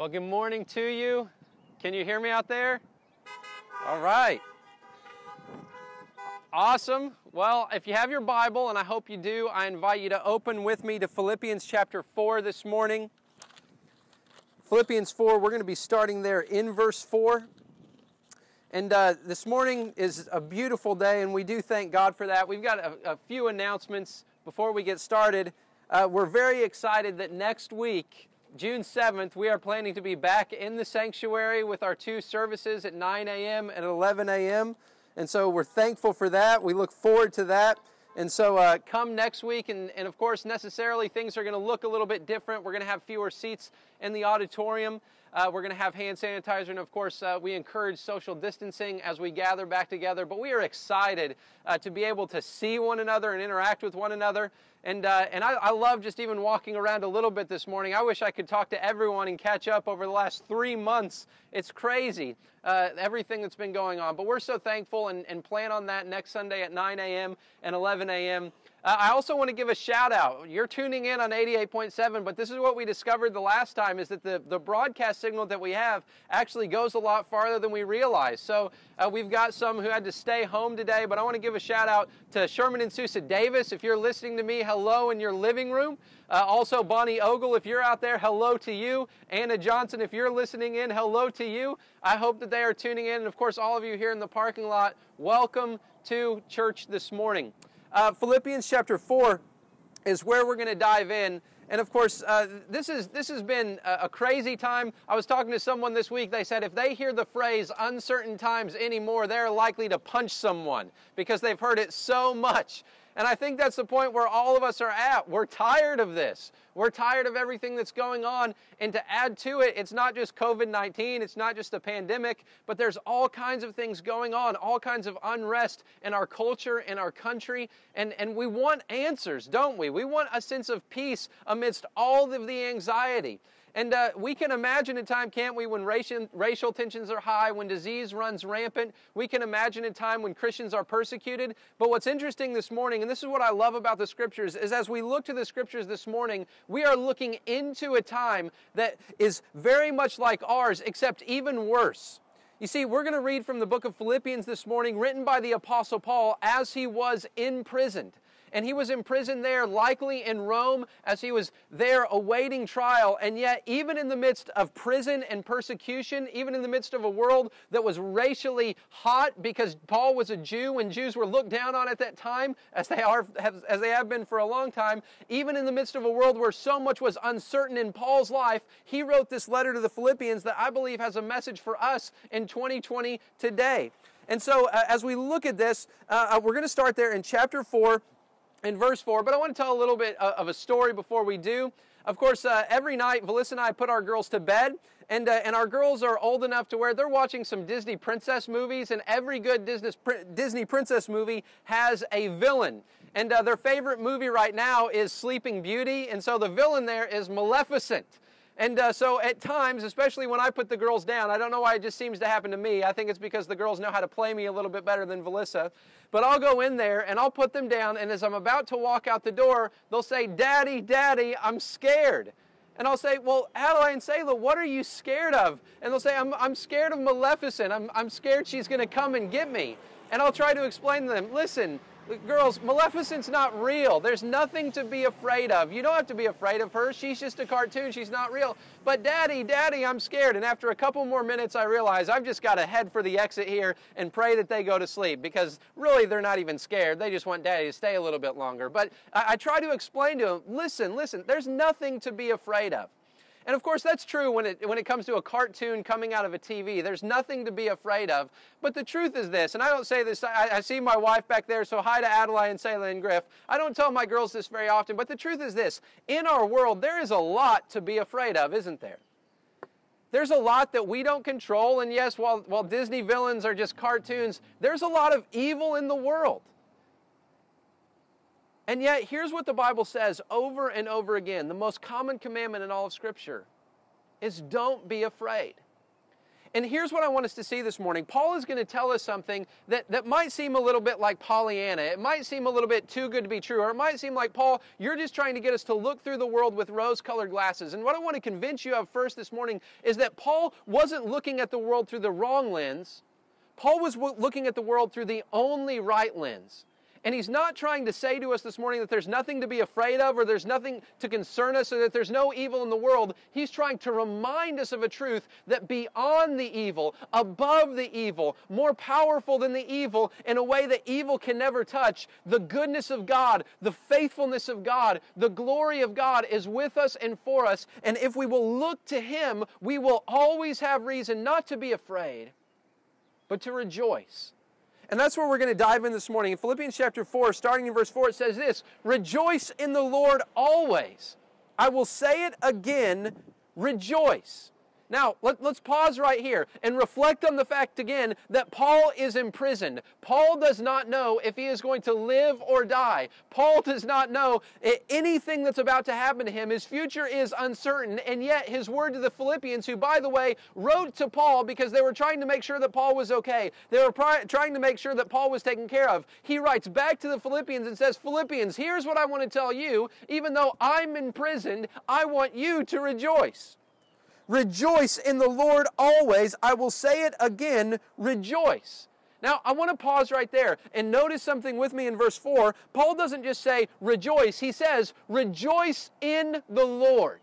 Well, good morning to you. Can you hear me out there? All right. Awesome. Well, if you have your Bible, and I hope you do, I invite you to open with me to Philippians chapter 4 this morning. Philippians 4, we're going to be starting there in verse 4. And uh, this morning is a beautiful day, and we do thank God for that. We've got a, a few announcements before we get started. Uh, we're very excited that next week, June 7th, we are planning to be back in the sanctuary with our two services at 9 a.m. and 11 a.m. And so we're thankful for that. We look forward to that. And so uh, come next week, and, and of course, necessarily things are going to look a little bit different. We're going to have fewer seats in the auditorium. Uh, we're going to have hand sanitizer, and of course, uh, we encourage social distancing as we gather back together. But we are excited uh, to be able to see one another and interact with one another. And, uh, and I, I, love just even walking around a little bit this morning. I wish I could talk to everyone and catch up over the last three months. It's crazy, uh, everything that's been going on. But we're so thankful and, and plan on that next Sunday at 9 a.m. and 11 a.m. Uh, I also want to give a shout out. You're tuning in on 88.7, but this is what we discovered the last time is that the, the broadcast signal that we have actually goes a lot farther than we realized. So uh, we've got some who had to stay home today, but I want to give a shout out to Sherman and Sousa Davis. If you're listening to me, hello in your living room. Uh, also, Bonnie Ogle, if you're out there, hello to you. Anna Johnson, if you're listening in, hello to you. I hope that they are tuning in. And of course, all of you here in the parking lot, welcome to church this morning. Uh, Philippians chapter 4 is where we're going to dive in. And of course, uh, this, is, this has been a, a, crazy time. I was talking to someone this week. They said if they hear the phrase uncertain times anymore, they're likely to punch someone because they've heard it so much. And I think that's the point where all of us are at. We're tired of this. We're tired of everything that's going on. And to add to it, it's not just COVID 19, it's not just a pandemic, but there's all kinds of things going on, all kinds of unrest in our culture, in our country. And, and we want answers, don't we? We want a sense of peace amidst all of the anxiety. And uh, we can imagine a time, can't we, when racial, racial tensions are high, when disease runs rampant. We can imagine a time when Christians are persecuted. But what's interesting this morning, and this is what I love about the scriptures, is as we look to the scriptures this morning, we are looking into a time that is very much like ours, except even worse. You see, we're going to read from the book of Philippians this morning, written by the Apostle Paul as he was imprisoned and he was imprisoned there, likely in Rome, as he was there awaiting trial. And yet, even in the midst of prison and persecution, even in the midst of a world that was racially hot because Paul was a Jew and Jews were looked down on at that time, as they are as they have been for a long time, even in the midst of a world where so much was uncertain in Paul's life, he wrote this letter to the Philippians that I believe has a message for us in 2020 today. And so, uh, as we look at this, uh, uh we're going to start there in chapter 4 in verse 4. But I want to tell a little bit of a story before we do. Of course, uh, every night, Valissa and I put our girls to bed, and, uh, and our girls are old enough to where they're watching some Disney princess movies, and every good Disney, Disney princess movie has a villain. And uh, their favorite movie right now is Sleeping Beauty, and so the villain there is Maleficent. And uh, so at times, especially when I put the girls down, I don't know why it just seems to happen to me. I think it's because the girls know how to play me a little bit better than Valissa. But I'll go in there and I'll put them down, and as I'm about to walk out the door, they'll say, Daddy, Daddy, I'm scared. And I'll say, Well, Adelaide and Selah, what are you scared of? And they'll say, I'm, I'm scared of Maleficent. I'm, I'm scared she's going to come and get me. And I'll try to explain to them, Listen, Girls, Maleficent's not real. There's nothing to be afraid of. You don't have to be afraid of her. She's just a cartoon. She's not real. But Daddy, Daddy, I'm scared. And after a couple more minutes, I realize I've just got to head for the exit here and pray that they go to sleep because really they're not even scared. They just want Daddy to stay a little bit longer. But I, I try to explain to them, listen, listen, there's nothing to be afraid of. And of course, that's true when it, when it comes to a cartoon coming out of a TV. There's nothing to be afraid of. But the truth is this, and I don't say this, I, I see my wife back there, so hi to Adelaide and Selah and Griff. I don't tell my girls this very often, but the truth is this in our world, there is a lot to be afraid of, isn't there? There's a lot that we don't control, and yes, while, while Disney villains are just cartoons, there's a lot of evil in the world. And yet, here's what the Bible says over and over again the most common commandment in all of Scripture is don't be afraid. And here's what I want us to see this morning. Paul is going to tell us something that, that might seem a little bit like Pollyanna. It might seem a little bit too good to be true. Or it might seem like, Paul, you're just trying to get us to look through the world with rose colored glasses. And what I want to convince you of first this morning is that Paul wasn't looking at the world through the wrong lens. Paul was looking at the world through the only right lens. And he's not trying to say to us this morning that there's nothing to be afraid of or there's nothing to concern us or that there's no evil in the world. He's trying to remind us of a truth that beyond the evil, above the evil, more powerful than the evil in a way that evil can never touch, the goodness of God, the faithfulness of God, the glory of God is with us and for us. And if we will look to Him, we will always have reason not to be afraid, but to rejoice and that's where we're going to dive in this morning. In Philippians chapter 4, starting in verse 4, it says this Rejoice in the Lord always. I will say it again, rejoice. Now, let, us pause right here and reflect on the fact again that Paul is imprisoned. Paul does not know if he is going to live or die. Paul does not know anything that's about to happen to him. His future is uncertain, and yet his word to the Philippians, who, by the way, wrote to Paul because they were trying to make sure that Paul was okay, they were pri- trying to make sure that Paul was taken care of. He writes back to the Philippians and says, Philippians, here's what I want to tell you. Even though I'm imprisoned, I want you to rejoice. Rejoice in the Lord always. I will say it again, rejoice. Now, I want to pause right there and notice something with me in verse 4. Paul doesn't just say rejoice, he says rejoice in the Lord.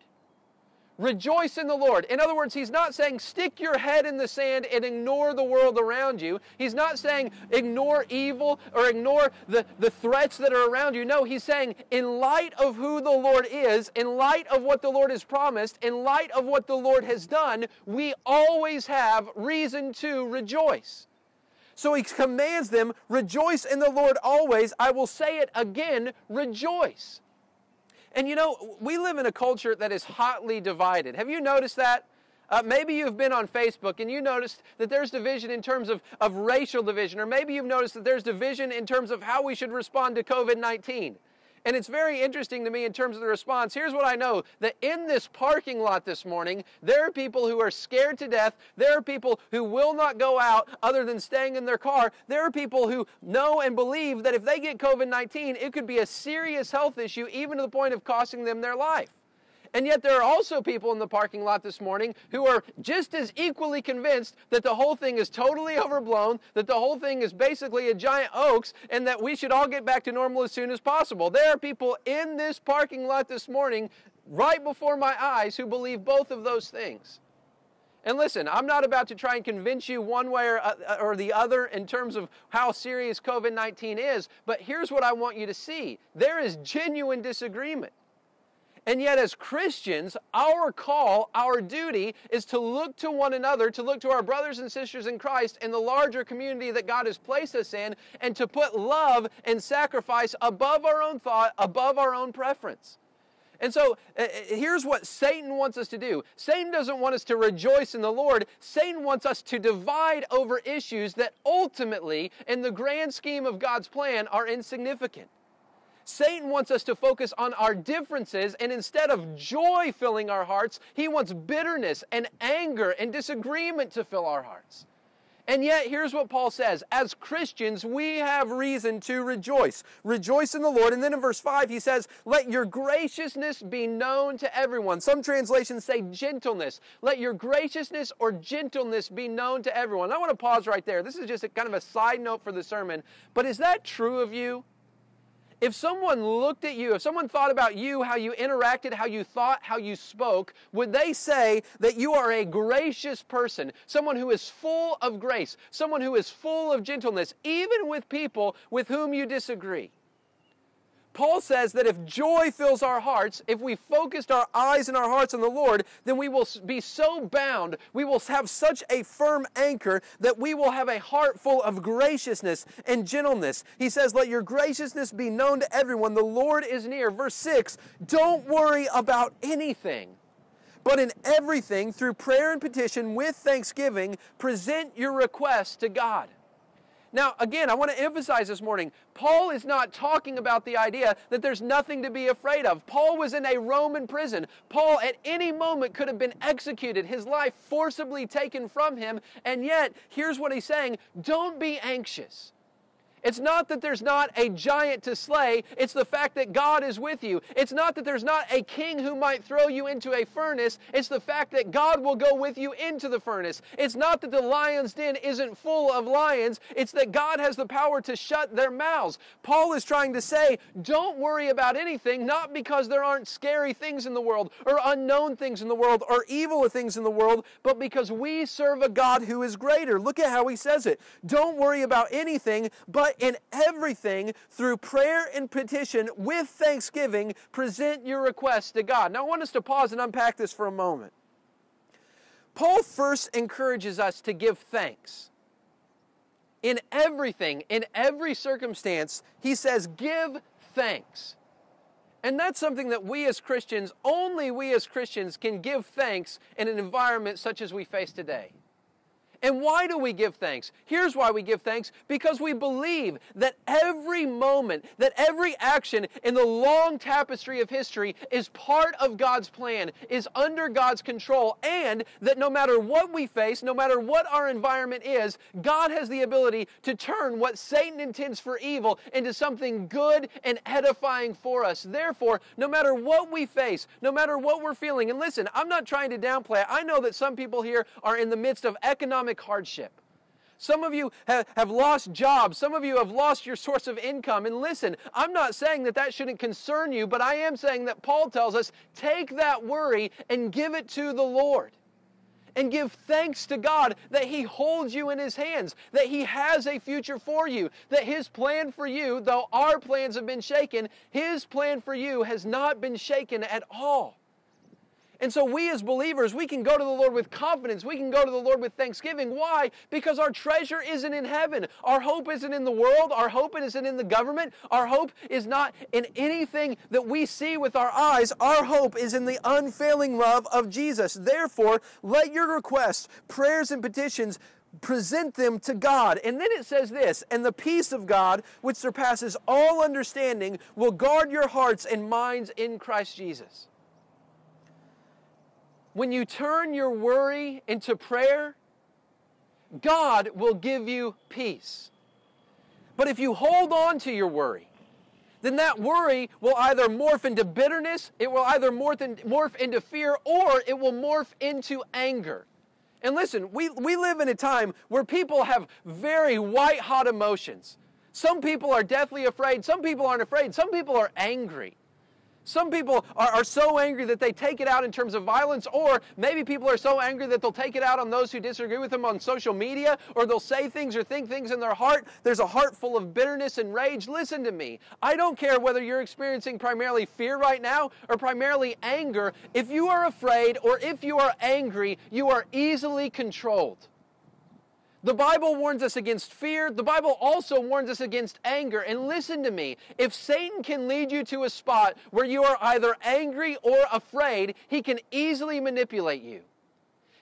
Rejoice in the Lord. In other words, he's not saying stick your head in the sand and ignore the world around you. He's not saying ignore evil or ignore the, the threats that are around you. No, he's saying in light of who the Lord is, in light of what the Lord has promised, in light of what the Lord has done, we always have reason to rejoice. So he commands them, rejoice in the Lord always. I will say it again, rejoice. And you know, we live in a culture that is hotly divided. Have you noticed that? Uh, maybe you've been on Facebook and you noticed that there's division in terms of, of racial division, or maybe you've noticed that there's division in terms of how we should respond to COVID 19. And it's very interesting to me in terms of the response. Here's what I know that in this parking lot this morning, there are people who are scared to death. There are people who will not go out other than staying in their car. There are people who know and believe that if they get COVID 19, it could be a serious health issue, even to the point of costing them their life. And yet, there are also people in the parking lot this morning who are just as equally convinced that the whole thing is totally overblown, that the whole thing is basically a giant hoax, and that we should all get back to normal as soon as possible. There are people in this parking lot this morning, right before my eyes, who believe both of those things. And listen, I'm not about to try and convince you one way or, uh, or the other in terms of how serious COVID 19 is, but here's what I want you to see there is genuine disagreement. And yet, as Christians, our call, our duty is to look to one another, to look to our brothers and sisters in Christ and the larger community that God has placed us in, and to put love and sacrifice above our own thought, above our own preference. And so uh, uh, here's what Satan wants us to do Satan doesn't want us to rejoice in the Lord. Satan wants us to divide over issues that ultimately, in the grand scheme of God's plan, are insignificant. Satan wants us to focus on our differences, and instead of joy filling our hearts, he wants bitterness and anger and disagreement to fill our hearts. And yet, here's what Paul says As Christians, we have reason to rejoice. Rejoice in the Lord. And then in verse 5, he says, Let your graciousness be known to everyone. Some translations say gentleness. Let your graciousness or gentleness be known to everyone. I want to pause right there. This is just a, kind of a side note for the sermon. But is that true of you? If someone looked at you, if someone thought about you, how you interacted, how you thought, how you spoke, would they say that you are a gracious person, someone who is full of grace, someone who is full of gentleness, even with people with whom you disagree? Paul says that if joy fills our hearts, if we focused our eyes and our hearts on the Lord, then we will be so bound, we will have such a firm anchor that we will have a heart full of graciousness and gentleness. He says, Let your graciousness be known to everyone. The Lord is near. Verse 6 Don't worry about anything. But in everything, through prayer and petition with thanksgiving, present your requests to God. Now, again, I want to emphasize this morning Paul is not talking about the idea that there's nothing to be afraid of. Paul was in a Roman prison. Paul, at any moment, could have been executed, his life forcibly taken from him. And yet, here's what he's saying don't be anxious. It's not that there's not a giant to slay, it's the fact that God is with you. It's not that there's not a king who might throw you into a furnace, it's the fact that God will go with you into the furnace. It's not that the lion's den isn't full of lions, it's that God has the power to shut their mouths. Paul is trying to say, don't worry about anything, not because there aren't scary things in the world, or unknown things in the world, or evil things in the world, but because we serve a God who is greater. Look at how he says it. Don't worry about anything, but but in everything, through prayer and petition with thanksgiving, present your requests to God. Now, I want us to pause and unpack this for a moment. Paul first encourages us to give thanks. In everything, in every circumstance, he says, give thanks. And that's something that we as Christians, only we as Christians, can give thanks in an environment such as we face today. And why do we give thanks? Here's why we give thanks because we believe that every moment, that every action in the long tapestry of history is part of God's plan, is under God's control, and that no matter what we face, no matter what our environment is, God has the ability to turn what Satan intends for evil into something good and edifying for us. Therefore, no matter what we face, no matter what we're feeling, and listen, I'm not trying to downplay it. I know that some people here are in the midst of economic economic hardship. Some of you have, have lost jobs. Some of you have lost your source of income. And listen, I'm not saying that that shouldn't concern you, but I am saying that Paul tells us take that worry and give it to the Lord. And give thanks to God that He holds you in His hands, that He has a future for you, that His plan for you, though our plans have been shaken, His plan for you has not been shaken at all. And so, we as believers, we can go to the Lord with confidence. We can go to the Lord with thanksgiving. Why? Because our treasure isn't in heaven. Our hope isn't in the world. Our hope isn't in the government. Our hope is not in anything that we see with our eyes. Our hope is in the unfailing love of Jesus. Therefore, let your requests, prayers, and petitions present them to God. And then it says this, and the peace of God, which surpasses all understanding, will guard your hearts and minds in Christ Jesus. When you turn your worry into prayer, God will give you peace. But if you hold on to your worry, then that worry will either morph into bitterness, it will either morph, into fear, or it will morph into anger. And listen, we, we live in a time where people have very white hot emotions. Some people are deathly afraid, some people aren't afraid, some people are angry. Some people are, are so angry that they take it out in terms of violence, or maybe people are so angry that they'll take it out on those who disagree with them on social media, or they'll say things or think things in their heart. There's a heart full of bitterness and rage. Listen to me. I don't care whether you're experiencing primarily fear right now or primarily anger. If you are afraid or if you are angry, you are easily controlled. The Bible warns us against fear. The Bible also warns us against anger. And listen to me if Satan can lead you to a spot where you are either angry or afraid, he can easily manipulate you.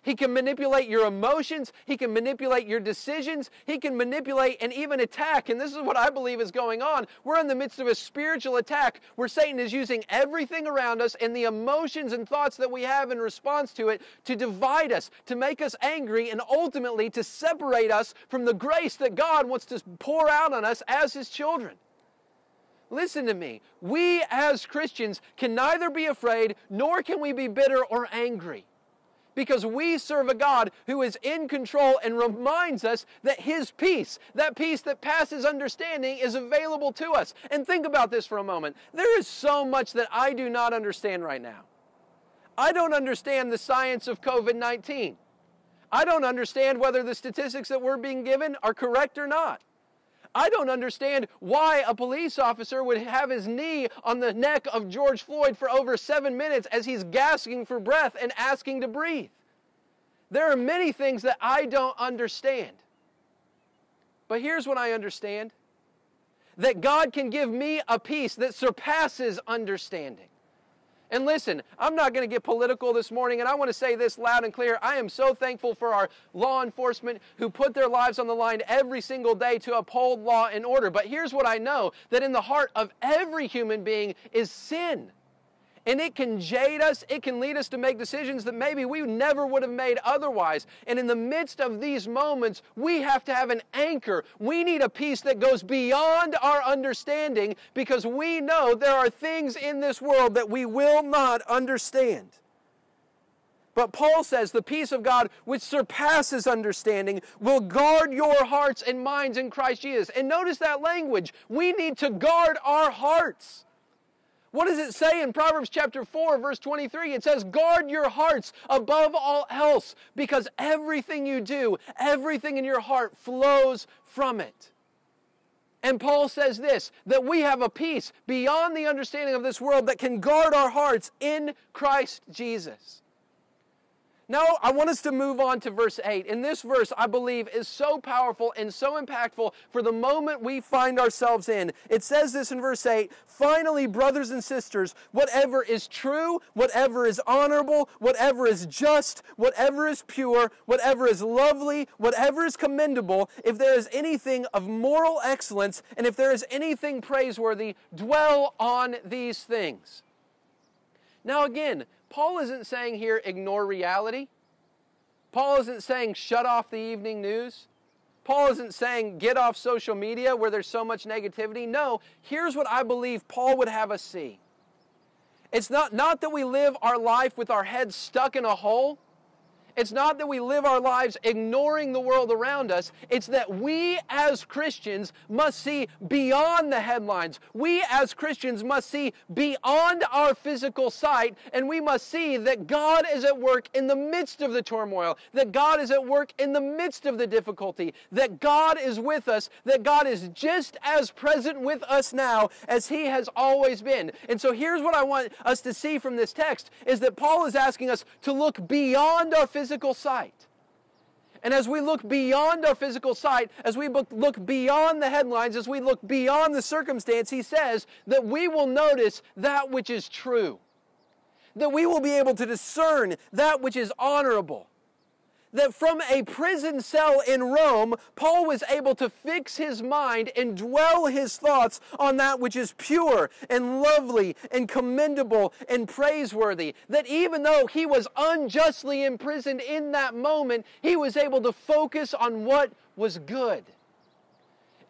He can manipulate your emotions. He can manipulate your decisions. He can manipulate and even attack. And this is what I believe is going on. We're in the midst of a spiritual attack where Satan is using everything around us and the emotions and thoughts that we have in response to it to divide us, to make us angry, and ultimately to separate us from the grace that God wants to pour out on us as His children. Listen to me. We as Christians can neither be afraid nor can we be bitter or angry because we serve a God who is in control and reminds us that His peace, that peace that passes understanding, is available to us. And think about this for a moment. There is so much that I do not understand right now. I don't understand the science of COVID 19. I don't understand whether the statistics that we're being given are correct or not. I don't understand why a police officer would have his knee on the neck of George Floyd for over seven minutes as he's gasping for breath and asking to breathe. There are many things that I don't understand. But here's what I understand that God can give me a peace that surpasses understanding. And listen, I'm not going to get political this morning, and I want to say this loud and clear. I am so thankful for our law enforcement who put their lives on the line every single day to uphold law and order. But here's what I know that in the heart of every human being is sin. And it can jade us, it can lead us to make decisions that maybe we never would have made otherwise. And in the midst of these moments, we have to have an anchor. We need a peace that goes beyond our understanding because we know there are things in this world that we will not understand. But Paul says the peace of God, which surpasses understanding, will guard your hearts and minds in Christ Jesus. And notice that language. We need to guard our hearts. What does it say in Proverbs chapter 4, verse 23? It says, Guard your hearts above all else, because everything you do, everything in your heart flows from it. And Paul says this that we have a peace beyond the understanding of this world that can guard our hearts in Christ Jesus. Now, I want us to move on to verse 8. And this verse, I believe, is so powerful and so impactful for the moment we find ourselves in. It says this in verse 8 Finally, brothers and sisters, whatever is true, whatever is honorable, whatever is just, whatever is pure, whatever is lovely, whatever is commendable, if there is anything of moral excellence, and if there is anything praiseworthy, dwell on these things. Now, again, Paul isn't saying here ignore reality. Paul isn't saying shut off the evening news. Paul isn't saying get off social media where there's so much negativity. No, here's what I believe Paul would have us see. It's not, not that we live our life with our heads stuck in a hole. It's not that we live our lives ignoring the world around us. It's that we as Christians must see beyond the headlines. We as Christians must see beyond our physical sight, and we must see that God is at work in the midst of the turmoil, that God is at work in the midst of the difficulty, that God is with us, that God is just as present with us now as He has always been. And so here's what I want us to see from this text is that Paul is asking us to look beyond our physical physical sight. And as we look beyond our physical sight, as we look beyond the headlines, as we look beyond the circumstance, he says that we will notice that which is true. That we will be able to discern that which is honorable that from a prison cell in Rome, Paul was able to fix his mind and dwell his thoughts on that which is pure and lovely and commendable and praiseworthy. That even though he was unjustly imprisoned in that moment, he was able to focus on what was good.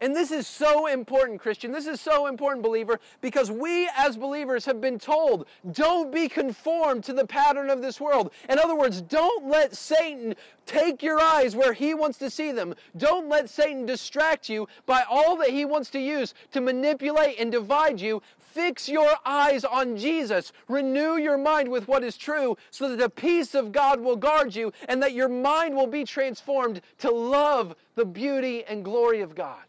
And this is so important, Christian. This is so important, believer, because we as believers have been told don't be conformed to the pattern of this world. In other words, don't let Satan take your eyes where he wants to see them. Don't let Satan distract you by all that he wants to use to manipulate and divide you. Fix your eyes on Jesus. Renew your mind with what is true so that the peace of God will guard you and that your mind will be transformed to love the beauty and glory of God.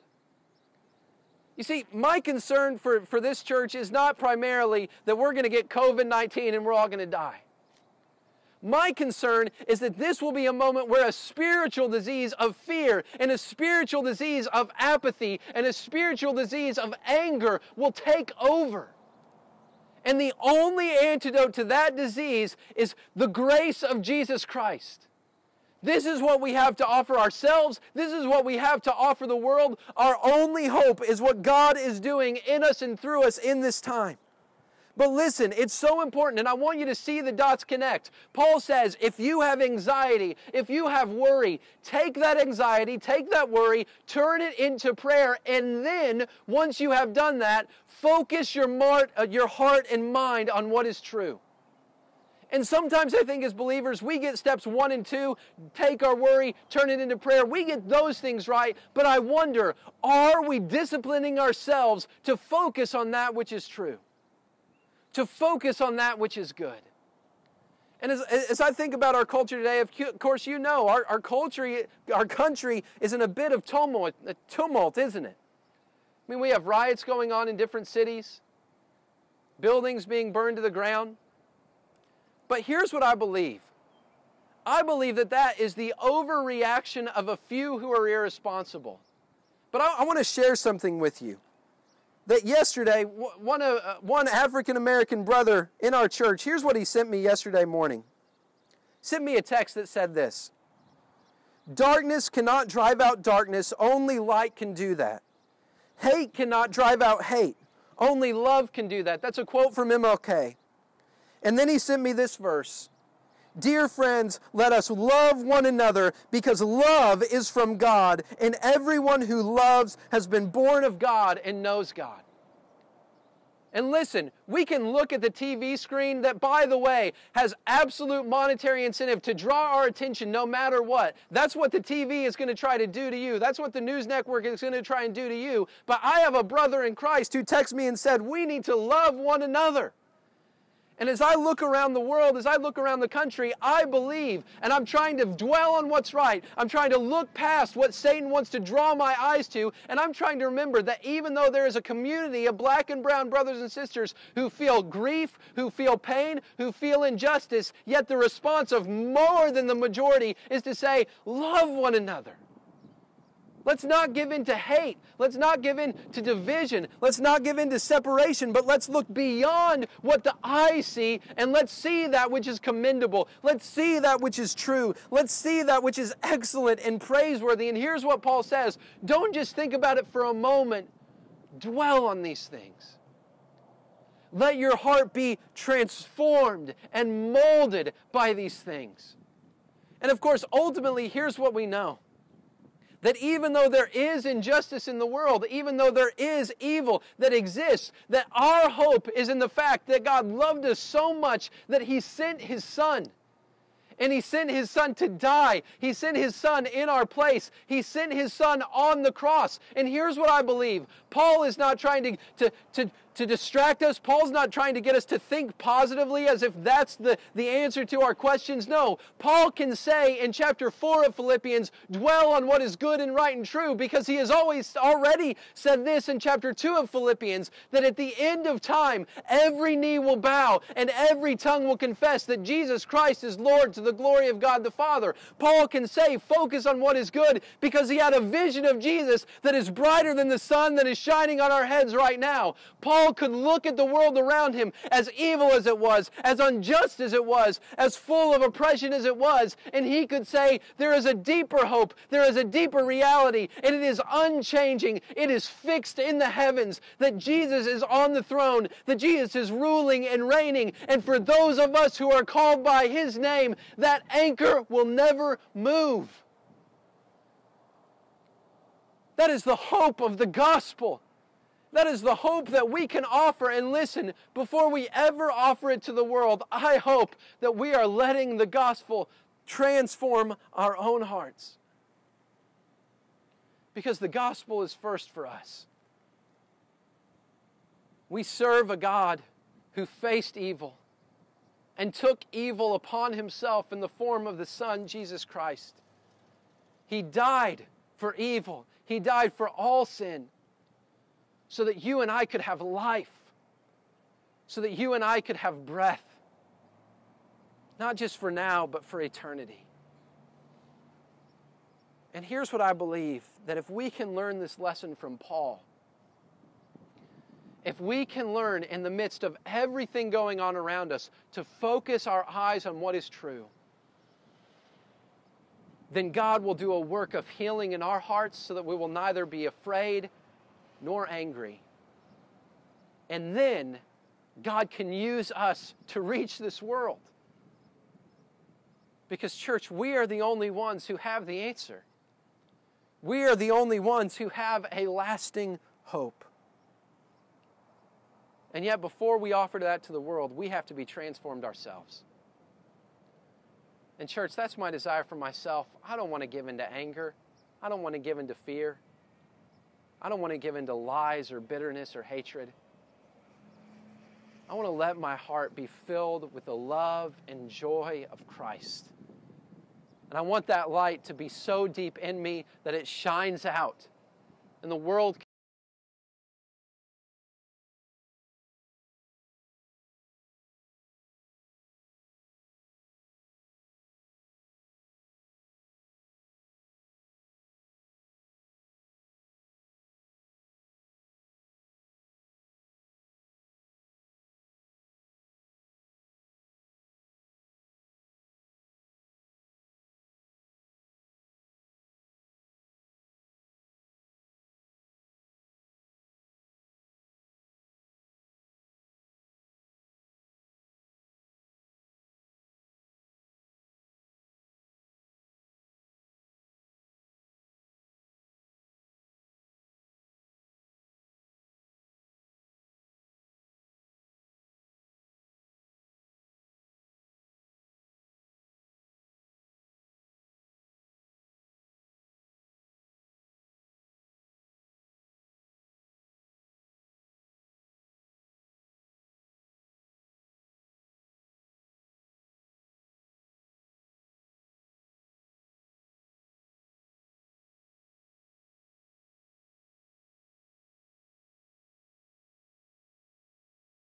You see, my concern for, for this church is not primarily that we're going to get COVID 19 and we're all going to die. My concern is that this will be a moment where a spiritual disease of fear and a spiritual disease of apathy and a spiritual disease of anger will take over. And the only antidote to that disease is the grace of Jesus Christ. This is what we have to offer ourselves. This is what we have to offer the world. Our only hope is what God is doing in us and through us in this time. But listen, it's so important, and I want you to see the dots connect. Paul says, if you have anxiety, if you have worry, take that anxiety, take that worry, turn it into prayer, and then, once you have done that, focus your, mar- uh, your heart and mind on what is true. And sometimes I think as believers, we get steps one and two, take our worry, turn it into prayer. We get those things right. But I wonder, are we disciplining ourselves to focus on that which is true? To focus on that which is good? And as, as I think about our culture today, of course, you know, our, our culture, our country is in a bit of tumult, tumult, isn't it? I mean, we have riots going on in different cities, buildings being burned to the ground. But here's what I believe I believe that that is the overreaction of a few who are irresponsible. But I, I want to share something with you. that yesterday, one, uh, one African American brother in our church, here's what he sent me yesterday morning. Sent me a text that said this Darkness cannot drive out darkness, only light can do that. Hate cannot drive out hate, only love can do that. That's a quote from MLK. And then he sent me this verse Dear friends, let us love one another because love is from God, and everyone who loves has been born of God and knows God. And listen, we can look at the TV screen that, by the way, has absolute monetary incentive to draw our attention no matter what. That's what the TV is going to try to do to you. That's what the news network is going to try and do to you. But I have a brother in Christ who texted me and said, We need to love one another. And as I look around the world, as I look around the country, I believe, and I'm trying to dwell on what's right. I'm trying to look past what Satan wants to draw my eyes to, and I'm trying to remember that even though there is a community of black and brown brothers and sisters who feel grief, who feel pain, who feel injustice, yet the response of more than the majority is to say, love one another. Let's not give in to hate. Let's not give in to division. Let's not give in to separation, but let's look beyond what the eyes see and let's see that which is commendable. Let's see that which is true. Let's see that which is excellent and praiseworthy. And here's what Paul says don't just think about it for a moment, dwell on these things. Let your heart be transformed and molded by these things. And of course, ultimately, here's what we know that even though there is injustice in the world, even though there is evil that exists, that our hope is in the fact that God loved us so much that He sent His Son. And He sent His Son to die. He sent His Son in our place. He sent His Son on the cross. And here's what I believe Paul is not trying to, to, to, to distract us. Paul's not trying to get us to think positively as if that's the, the answer to our questions. No, Paul can say in chapter 4 of Philippians, dwell on what is good and right and true, because he has always already said this in chapter 2 of Philippians that at the end of time, every knee will bow and every tongue will confess that Jesus Christ is Lord to the glory of God the Father. Paul can say, focus on what is good because he had a vision of Jesus that is brighter than the sun that is shining on our heads right now. Paul Could look at the world around him, as evil as it was, as unjust as it was, as full of oppression as it was, and he could say, There is a deeper hope, there is a deeper reality, and it is unchanging, it is fixed in the heavens, that Jesus is on the throne, that Jesus is ruling and reigning, and for those of us who are called by his name, that anchor will never move. That is the hope of the gospel. That is the hope that we can offer. And listen, before we ever offer it to the world, I hope that we are letting the gospel transform our own hearts. Because the gospel is first for us. We serve a God who faced evil and took evil upon himself in the form of the Son, Jesus Christ. He died for evil, He died for all sin so that you and I could have life, so that you and I could have breath, not just for now, but for eternity. And here's what I believe that if we can learn this lesson from Paul, if we can learn in the midst of everything going on around us to focus our eyes on what is true, then God will do a work of healing in our hearts so that we will neither be afraid nor angry. And then God can use us to reach this world. Because, church, we are the only ones who have the answer. We are the only ones who have a lasting hope. And yet, before we offer that to the world, we have to be transformed ourselves. And, church, that's my desire for myself. I don't want to give in to anger, I don't want to give in to fear. I don't want to give in to lies or bitterness or hatred. I want to let my heart be filled with the love and joy of Christ. And I want that light to be so deep in me that it shines out. And the world